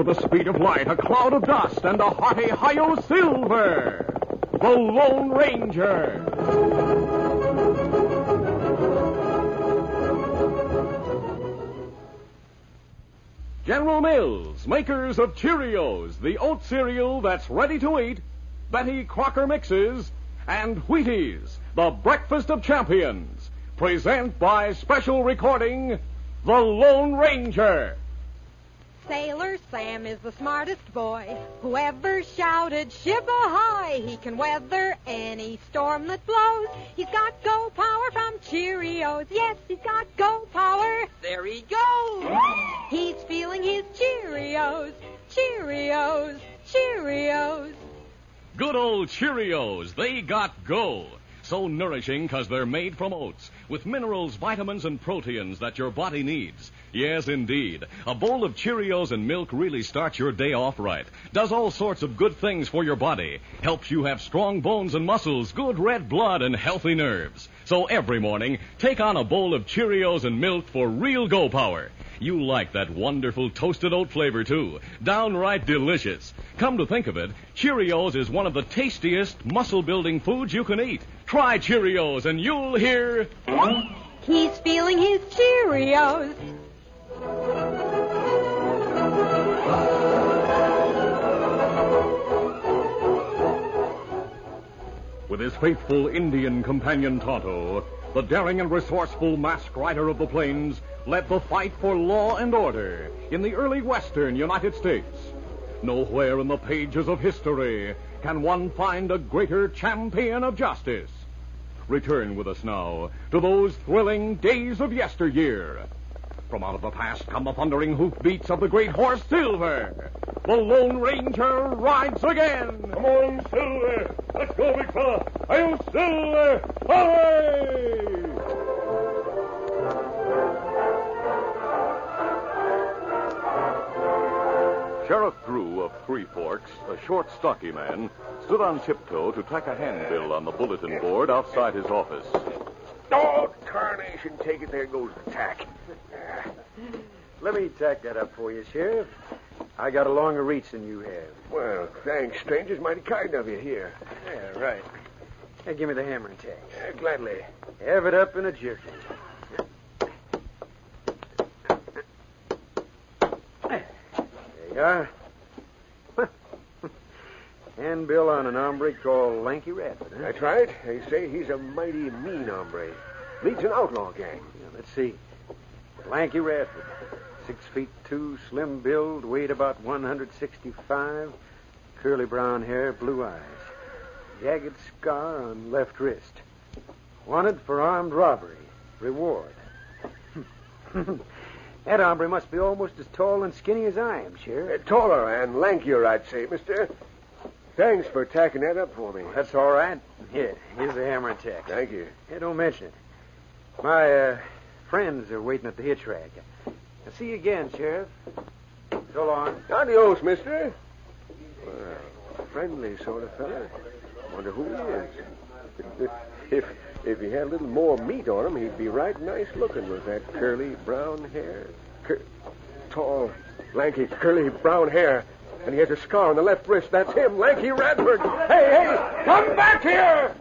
with the speed of light, a cloud of dust, and a hearty Hi-Yo Silver, the Lone Ranger. General Mills, makers of Cheerios, the oat cereal that's ready to eat, Betty Crocker mixes, and Wheaties, the breakfast of champions, present by special recording The Lone Ranger. Sailor Sam is the smartest boy who ever shouted ship ahoy. He can weather any storm that blows. He's got go power from Cheerios. Yes, he's got go power. There he goes. He's feeling his Cheerios. Cheerios. Cheerios. Good old Cheerios, they got go. So nourishing because they're made from oats, with minerals, vitamins, and proteins that your body needs. Yes, indeed. A bowl of Cheerios and milk really starts your day off right. Does all sorts of good things for your body. Helps you have strong bones and muscles, good red blood, and healthy nerves. So every morning, take on a bowl of Cheerios and milk for real go power. You like that wonderful toasted oat flavor, too. Downright delicious. Come to think of it, Cheerios is one of the tastiest muscle building foods you can eat. Try Cheerios and you'll hear. He's feeling his Cheerios. With his faithful Indian companion Tonto, the daring and resourceful masked rider of the plains led the fight for law and order in the early western United States. Nowhere in the pages of history can one find a greater champion of justice. Return with us now to those thrilling days of yesteryear. From out of the past come the thundering hoofbeats of the great horse Silver. The Lone Ranger rides again. Come on, Silver. Let's go, big fella. Hi-Yo Silver. Away! Sheriff Drew of Three Forks, a short, stocky man, stood on tiptoe to tack a handbill on the bulletin board outside his office. Oh, carnation, take it. There goes the tack. Let me tack that up for you, Sheriff. I got a longer reach than you have. Well, thanks, strangers. Mighty kind of you here. Yeah, right. Hey, give me the hammer and tack. Uh, gladly. Have it up in a jerky. There you are. Handbill on an hombre called Lanky Radford, huh? That's right. They say he's a mighty mean hombre. Leads an outlaw gang. Yeah, let's see. Lanky Radford. Six feet two, slim build, weighed about 165, curly brown hair, blue eyes. Jagged scar on left wrist. Wanted for armed robbery. Reward. that hombre must be almost as tall and skinny as I am, Uh, taller and lankier, I'd say, mister. Thanks for tacking that up for me. That's all right. Here, here's the hammer and tack. Thank you. Hey, don't mention it. My uh, friends are waiting at the hitch rack. I'll see you again, Sheriff. So long. Adios, mister. Well, friendly sort of fellow. Wonder who he is. if if he had a little more meat on him, he'd be right nice looking with that curly brown hair. Cur- tall, lanky, curly brown hair. And he has a scar on the left wrist. That's him, Lanky Radford. Hey, hey, come back here!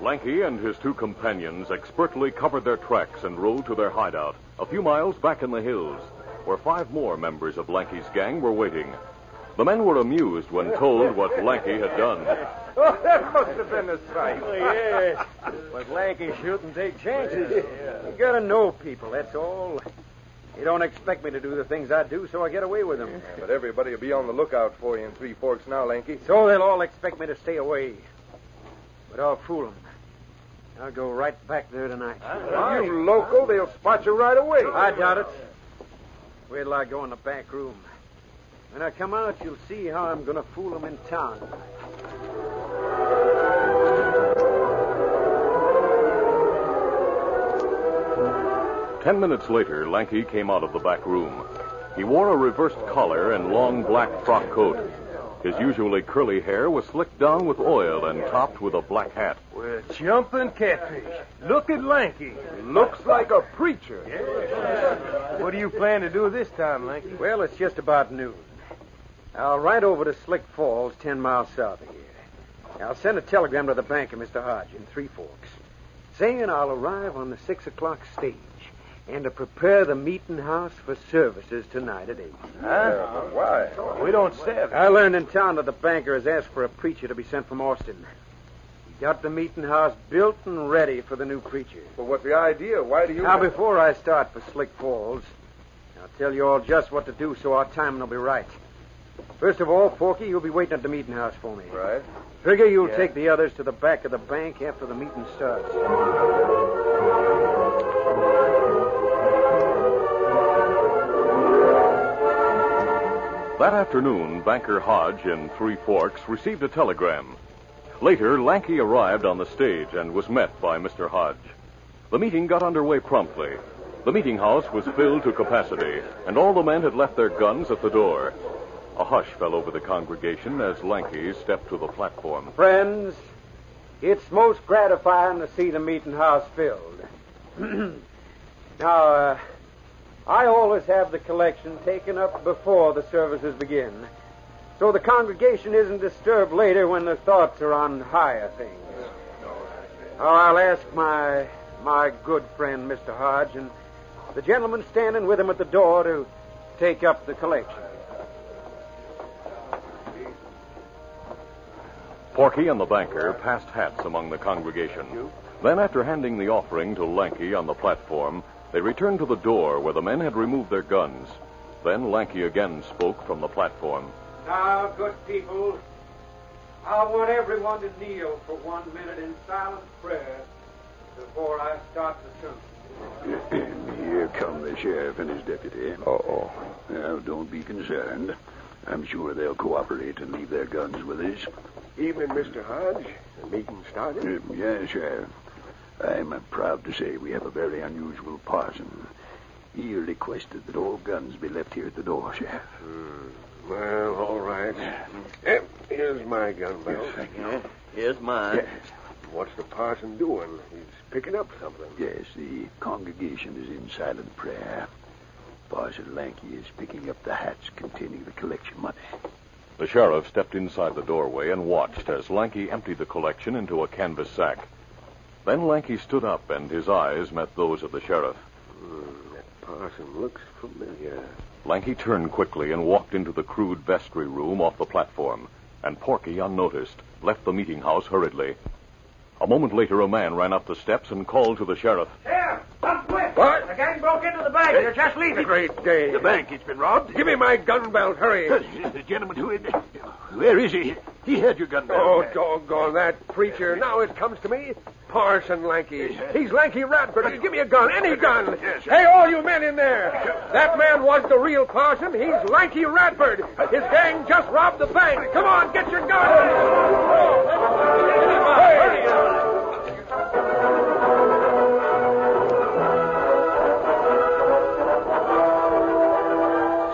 Lanky and his two companions expertly covered their tracks and rode to their hideout, a few miles back in the hills, where five more members of Lanky's gang were waiting. The men were amused when told what Lanky had done. Oh, that must have been a sight. yeah. But Lanky shouldn't take chances. You gotta know people, that's all. You don't expect me to do the things I do, so I get away with them. But everybody will be on the lookout for you in Three Forks now, Lanky. So they'll all expect me to stay away. But I'll fool them. I'll go right back there tonight. You local, they'll spot you right away. I doubt it. Wait till I go in the back room. When I come out, you'll see how I'm going to fool them in town. Ten minutes later, Lanky came out of the back room. He wore a reversed collar and long black frock coat. His usually curly hair was slicked down with oil and topped with a black hat. We're jumping catfish. Look at Lanky. Looks like a preacher. What do you plan to do this time, Lanky? Well, it's just about noon. I'll ride over to Slick Falls, ten miles south of here. I'll send a telegram to the banker, Mr. Hodge, in Three Forks, saying I'll arrive on the six o'clock stage and to prepare the meeting house for services tonight at eight. Huh? Why? We don't stab. I learned in town that the banker has asked for a preacher to be sent from Austin. He got the meeting house built and ready for the new preacher. But what's the idea? Why do you... Now, before I start for Slick Falls, I'll tell you all just what to do so our timing will be right. First of all, Porky, you'll be waiting at the meeting house for me. Right. Figure you'll Yeah. take the others to the back of the bank after the meeting starts. That afternoon, Banker Hodge in Three Forks received a telegram. Later, Lanky arrived on the stage and was met by Mr. Hodge. The meeting got underway promptly. The meeting house was filled to capacity, and all the men had left their guns at the door. A hush fell over the congregation as Lanky stepped to the platform. Friends, it's most gratifying to see the meeting house filled. now, uh, I always have the collection taken up before the services begin, so the congregation isn't disturbed later when their thoughts are on higher things. Now, oh, I'll ask my my good friend Mr. Hodge and the gentleman standing with him at the door to take up the collection. Porky and the banker passed hats among the congregation. Then, after handing the offering to Lanky on the platform, they returned to the door where the men had removed their guns. Then Lanky again spoke from the platform. Now, good people, I want everyone to kneel for one minute in silent prayer before I start the sermon. Here come the sheriff and his deputy. Uh-oh. Now, don't be concerned. I'm sure they'll cooperate and leave their guns with us. Evening, Mr. Hodge. The meeting started. Uh, yes, Sheriff. I'm proud to say we have a very unusual parson. He requested that all guns be left here at the door, Sheriff. Well, all right. Eh, here's my gun belt. thank you. Here's mine. Yes, What's the parson doing? He's picking up something. yes, the congregation is in silent prayer. Parson Lanky is picking up the hats containing the collection money. The sheriff stepped inside the doorway and watched as Lanky emptied the collection into a canvas sack. Then Lanky stood up and his eyes met those of the sheriff. Hmm, that parson looks familiar. Lanky turned quickly and walked into the crude vestry room off the platform, and Porky, unnoticed, left the meeting house hurriedly. A moment later, a man ran up the steps and called to the sheriff. Sheriff, come quick! What? The gang broke into the bank. They're just leaving. Great day. The bank, it's been robbed. Give me my gun belt. Hurry. The gentleman who had... Where is he? He had your gun belt. Oh, doggone that preacher. Now it comes to me. Parson Lanky. He's Lanky Radford. Give me a gun. Any gun. Hey, all you men in there. That man was the real parson. He's Lanky Radford. His gang just robbed the bank. Come on, get your gun.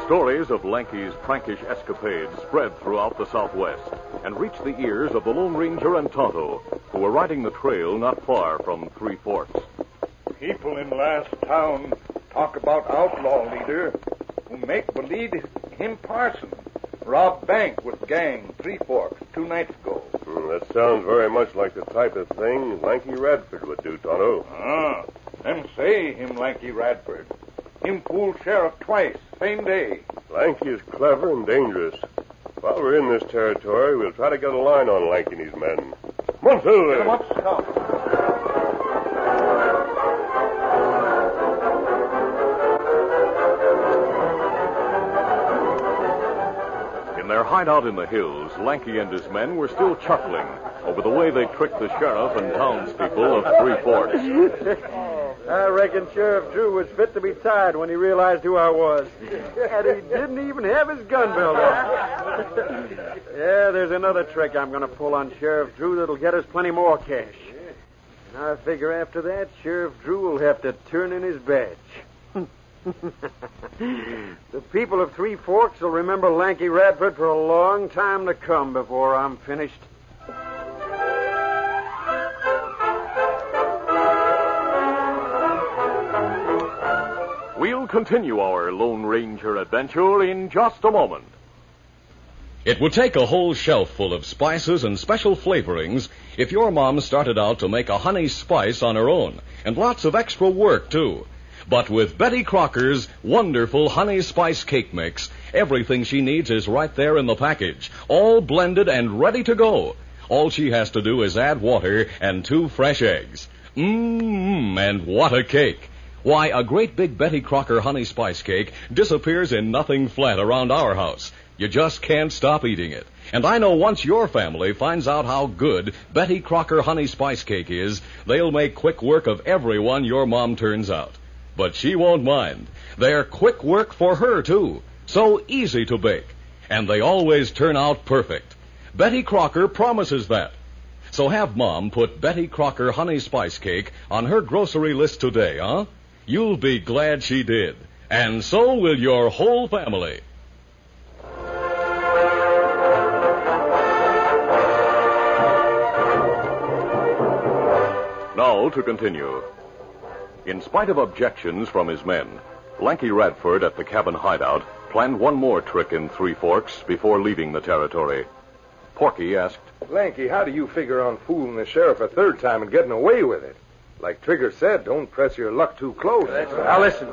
Stories of Lanky's prankish escapades spread throughout the Southwest and reached the ears of the Lone Ranger and Tonto, who were riding the trail not far from Three Forks. People in last town talk about outlaw leader who make believe him parson. Robbed bank with gang, Three Forks, two nights ago. Hmm, that sounds very much like the type of thing Lanky Radford would do, Tonto. Ah, them say him Lanky Radford. Him fool sheriff twice, same day. Lanky is clever and dangerous. While we're in this territory, we'll try to get a line on Lanky and his men. Come on, Phil. Get 'em up, Scout. In their hideout in the hills, Lanky and his men were still chuckling over the way they tricked the sheriff and townspeople of Three Forks. I reckon Sheriff Drew was fit to be tied when he realized who I was. And he didn't even have his gun belt on. yeah, there's another trick I'm going to pull on Sheriff Drew that'll get us plenty more cash. And I figure after that, Sheriff Drew will have to turn in his badge. the people of Three Forks will remember Lanky Radford for a long time to come before I'm finished. Continue our Lone Ranger adventure in just a moment. It would take a whole shelf full of spices and special flavorings if your mom started out to make a honey spice on her own, and lots of extra work, too. But with Betty Crocker's wonderful honey spice cake mix, everything she needs is right there in the package, all blended and ready to go. All she has to do is add water and two fresh eggs. Mmm, and what a cake! Why, a great big Betty Crocker honey spice cake disappears in nothing flat around our house. You just can't stop eating it. And I know once your family finds out how good Betty Crocker honey spice cake is, they'll make quick work of everyone your mom turns out. But she won't mind. They're quick work for her, too. So easy to bake. And they always turn out perfect. Betty Crocker promises that. So have Mom put Betty Crocker honey spice cake on her grocery list today, huh? You'll be glad she did. And so will your whole family. Now to continue. In spite of objections from his men, Lanky Radford at the cabin hideout planned one more trick in Three Forks before leaving the territory. Porky asked, Lanky, how do you figure on fooling the sheriff a third time and getting away with it? Like Trigger said, don't press your luck too close. Now listen.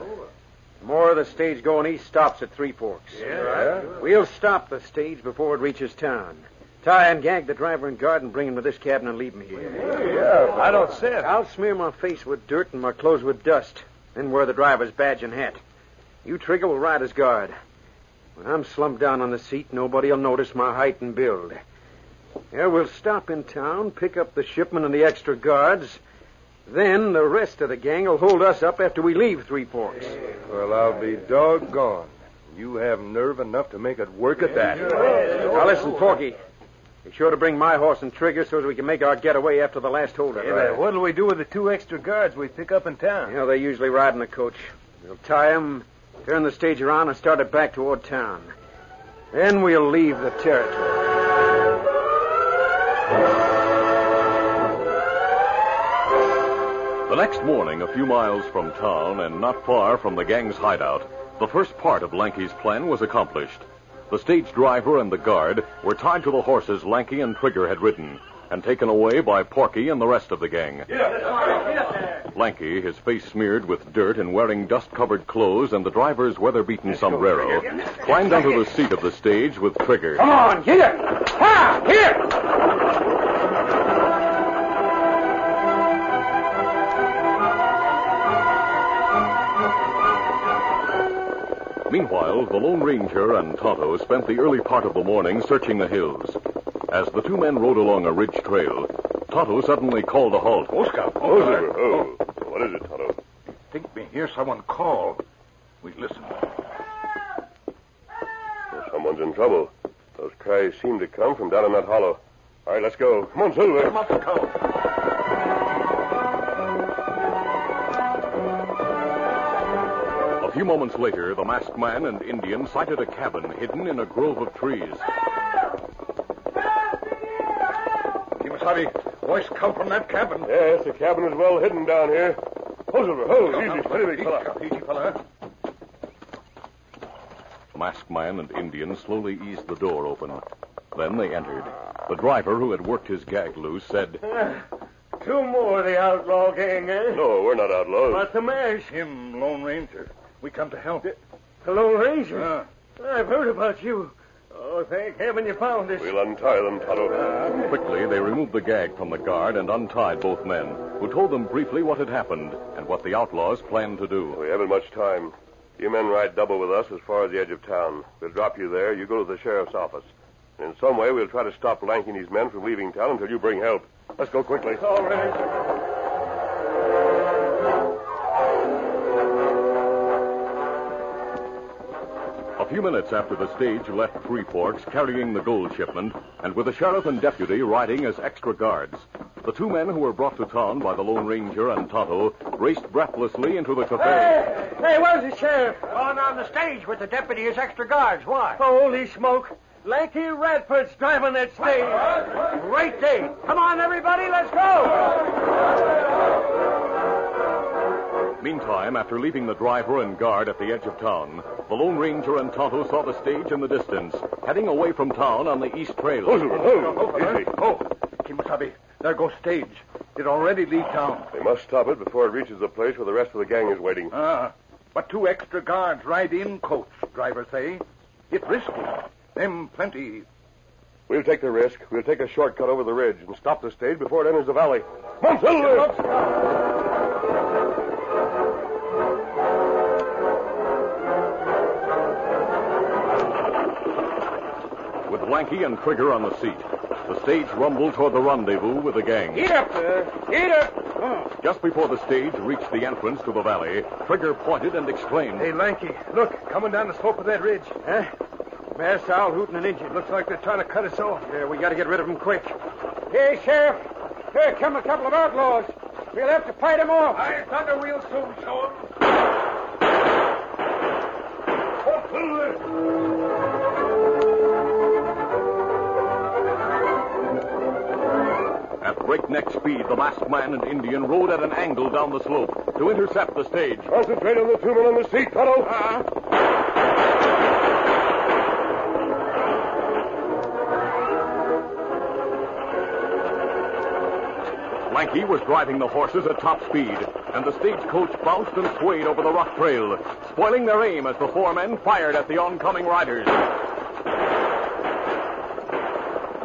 More of the stage going east stops at Three Forks. Yeah? We'll stop the stage before it reaches town. Tie and gag the driver and guard and bring him to this cabin and leave me here. Yeah, I don't see it. I'll smear my face with dirt and my clothes with dust, then wear the driver's badge and hat. You, Trigger, will ride as guard. When I'm slumped down on the seat, nobody'll notice my height and build. Yeah, we'll stop in town, pick up the shipment and the extra guards. Then the rest of the gang will hold us up after we leave Three Forks. Well, I'll be doggone. You have nerve enough to make it work at that. Now listen, Porky. Be sure to bring my horse and trigger so as we can make our getaway after the last holdup. what'll we do with the two extra guards we pick up in town? You know, they usually ride in the coach. We'll tie 'em, turn the stage around, and start it back toward town. Then we'll leave the territory. The next morning, a few miles from town and not far from the gang's hideout, the first part of Lanky's plan was accomplished. The stage driver and the guard were tied to the horses Lanky and Trigger had ridden and taken away by Porky and the rest of the gang. Lanky, his face smeared with dirt and wearing dust-covered clothes and the driver's weather-beaten sombrero, climbed onto the seat of the stage with Trigger. Come on, get it! Ha! Here! Meanwhile, the Lone Ranger and Tonto spent the early part of the morning searching the hills. As the two men rode along a ridge trail, Tonto suddenly called a halt. Oh, Scout. Oh, oh. What is it, Tonto? think we hear someone call. We listen. Well, someone's in trouble. Those cries seem to come from down in that hollow. All right, let's go. Come on, Silver. Come on, Scout. Few moments later, the masked man and Indian sighted a cabin hidden in a grove of trees. Kemosabe, voice come from that cabin. Yes, the cabin is well hidden down here. Ho, Silver, ho, easy, steady, big fella. Easy, fella. The masked man and Indian slowly eased the door open. Then they entered. The driver, who had worked his gag loose, said, Two more of the outlaw gang, eh? No, we're not outlaws. But the mash? Him, Lone Ranger. We come to help. The Lone Ranger? Uh, I've heard about you. Oh, thank heaven you found us. We'll untie them, Tonto. Quickly, they removed the gag from the guard and untied both men, who told them briefly what had happened and what the outlaws planned to do. We haven't much time. You men ride double with us as far as the edge of town. We'll drop you there. You go to the sheriff's office. And in some way, we'll try to stop Lanky and his men from leaving town until you bring help. Let's go quickly. All right. Few minutes after the stage left Three Forks carrying the gold shipment, and with the sheriff and deputy riding as extra guards, the two men who were brought to town by the Lone Ranger and Tonto raced breathlessly into the cafe. Hey, hey, where's the sheriff? On on the stage with the deputy as extra guards. Why? Holy smoke! Lanky Radford's driving that stage. Great day. Come on, everybody, let's go. Meantime, after leaving the driver and guard at the edge of town, the Lone Ranger and Tonto saw the stage in the distance, heading away from town on the east trail. Oh, oh, easy. Oh, Kemosabe, there goes stage. It already leave town. They must stop it before it reaches the place where the rest of the gang is waiting. Ah, but two extra guards ride in coach, driver say. It risky. Them plenty. We'll take the risk. We'll take a shortcut over the ridge and stop the stage before it enters the valley. Come Lanky and Trigger on the seat, the stage rumbled toward the rendezvous with the gang. Eat up, sir. Eat up. Just before the stage reached the entrance to the valley, Trigger pointed and exclaimed, Hey, Lanky, look, coming down the slope of that ridge. Huh? Mass owl hooting an Indian. Looks like they're trying to cut us off. Yeah, we got to get rid of them quick. Hey, Sheriff. Here come a couple of outlaws. We'll have to fight them off. I thunder we'll soon show show 'em. Breakneck speed, the masked man and Indian rode at an angle down the slope to intercept the stage. Concentrate on the two men on the seat, Tonto. Lanky was driving the horses at top speed, and the stagecoach bounced and swayed over the rock trail, spoiling their aim as the four men fired at the oncoming riders.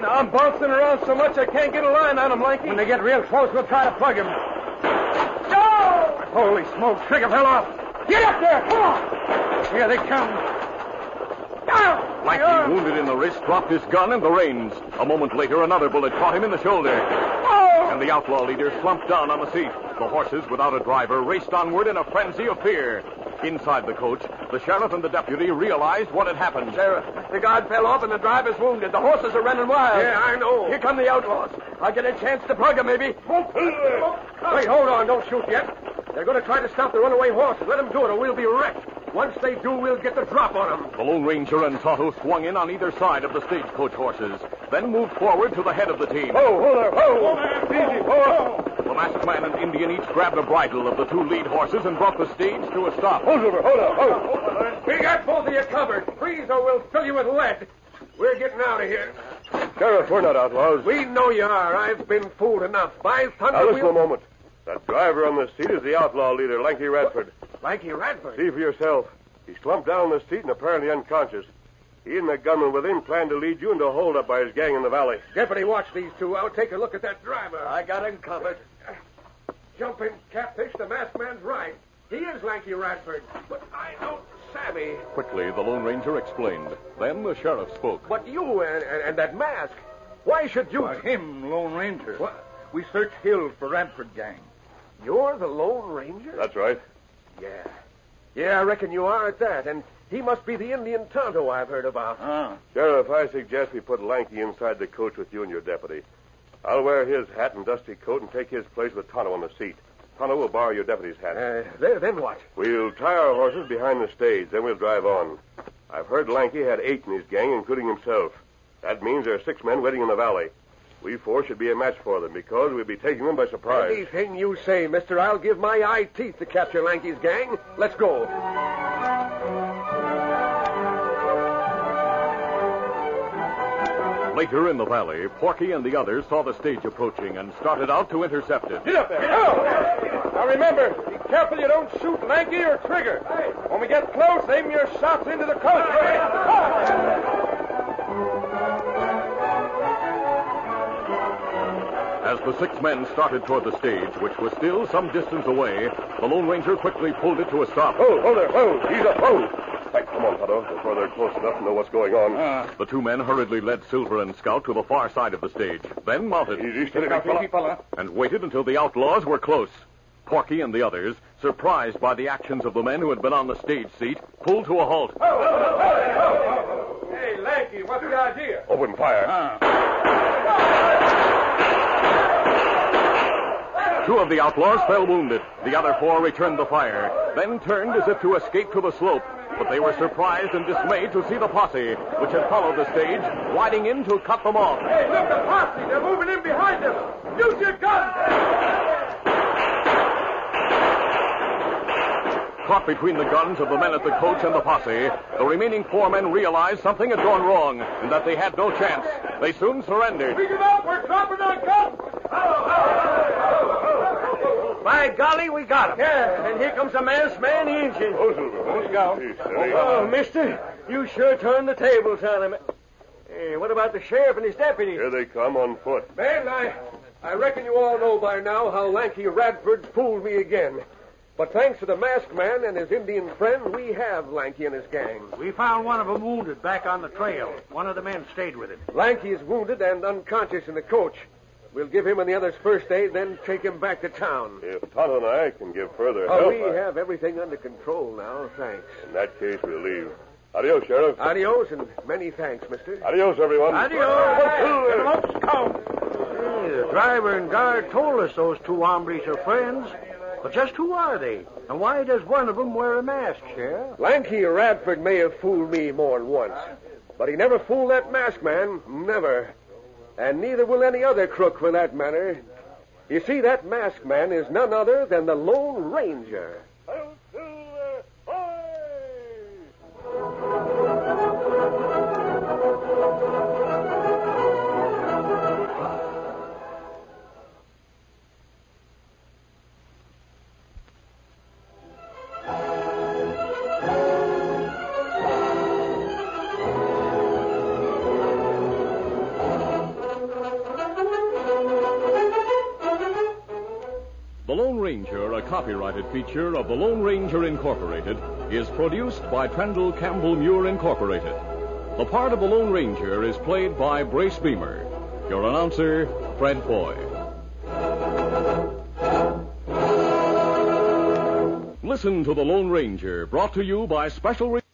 Now, I'm bouncing around so much I can't get a line on them, Lanky. When they get real close, we'll try to plug him. Go! Holy smoke, trigger fell off. Get up there, come on. Here they come. Ah! Lanky, wounded in the wrist, dropped his gun and the reins. A moment later, another bullet caught him in the shoulder. Oh! And the outlaw leader slumped down on the seat. The horses, without a driver, raced onward in a frenzy of fear. Inside the coach, the sheriff and the deputy realized what had happened. Sheriff, the guard fell off and the driver's wounded. The horses are running wild. Yeah, I know. Here come the outlaws. I'll get a chance to plug plug 'em, maybe. Wait, hold on. Don't shoot yet. They're going to try to stop the runaway horses. Let them do it or we'll be wrecked. Once they do, we'll get the drop on them. The Lone Ranger and Tonto swung in on either side of the stagecoach horses, then moved forward to the head of the team. Oh, hold there. Oh, easy. Oh. The masked man and Indian each grabbed a bridle of the two lead horses and brought the stage to a stop. Hold over. Hold up. Hold. We got both of you covered. Freeze or we'll fill you with lead. We're getting out of here. Sheriff, we're not outlaws. We know you are. I've been fooled enough. By thunder, Now, listen we'll... a moment. That driver on the seat is the outlaw leader, Lanky Radford. Lanky Radford. See for yourself. He's slumped down on the seat and apparently unconscious. He and the gunman with him plan to lead you into a holdup by his gang in the valley. Deputy, watch these two. I'll take a look at that driver. I got him covered. Jumping catfish, the masked man's right. He is Lanky Radford. But I don't savvy. Quickly, the Lone Ranger explained. Then the sheriff spoke. But you and, and, and that mask. Why should you... Him, Lone Ranger. What? We searched hills for Radford gang. You're the Lone Ranger? That's right. Yeah. Yeah, I reckon you are at that. And he must be the Indian Tonto I've heard about. Ah. Sheriff, I suggest we put Lanky inside the coach with you and your deputy. I'll wear his hat and dusty coat and take his place with Tonto on the seat. Tonto will borrow your deputy's hat. Uh, then, then what? We'll tie our horses behind the stage, then we'll drive on. I've heard Lanky had eight in his gang, including himself. That means there are six men waiting in the valley. We four should be a match for them because we'll be taking them by surprise. Anything you say, mister. I'll give my eye teeth to capture Lanky's gang. Let's go. Later in the valley, Porky and the others saw the stage approaching and started out to intercept it. Get up there. Go! Now remember, be careful you don't shoot Lanky or Trigger. When we get close, aim your shots into the coach. As the six men started toward the stage, which was still some distance away, the Lone Ranger quickly pulled it to a stop. Hold, hold there. Hold. He's up. Hold. Hey, come on, Tonto, before they're close enough to know what's going on. Ah. The two men hurriedly led Silver and Scout to the far side of the stage, then mounted Easy, steady, big fella. fella. and waited until the outlaws were close. Porky and the others, surprised by the actions of the men who had been on the stage seat, pulled to a halt. Hey, Lanky, what's the idea? Open fire. Ah. Two of the outlaws fell wounded. The other four returned the fire, then turned as if to escape to the slope. But they were surprised and dismayed to see the posse, which had followed the stage, riding in to cut them off. Hey, look, the posse! They're moving in behind them! Use your guns! Caught between the guns of the men at the coach and the posse, the remaining four men realized something had gone wrong and that they had no chance. They soon surrendered. Pick him up! We're dropping our guns! By golly, we got him. Yeah, and here comes a masked man, Injun. Oh, Silver. Let's go. Oh, oh mister, you sure turned the tables on him. Hey, what about the sheriff and his deputies? Here they come on foot. Man, I, I reckon you all know by now how Lanky Radford fooled me again. But thanks to the masked man and his Indian friend, we have Lanky and his gang. We found one of them wounded back on the trail. One of the men stayed with him. Lanky is wounded and unconscious in the coach. We'll give him and the others first aid, then take him back to town. If Tonto and I can give further Oh, help, we I- have everything under control now, thanks. in that case, we'll leave. Adios, Sheriff. Adios and many thanks, mister. Adios, everyone. Adios. the driver and guard told us those two hombres are friends. But just who are they? And why does one of them wear a mask, Sheriff? Lanky Radford may have fooled me more than once, but he never fooled that masked man. Never. And neither will any other crook for that matter. You see, that masked man is none other than the Lone Ranger. Copyrighted feature of the Lone Ranger Incorporated, is produced by Trendle Campbell Muir Incorporated. The part of the Lone Ranger is played by Brace Beemer. Your announcer, Fred Foy. Listen to the Lone Ranger, brought to you by special. Re-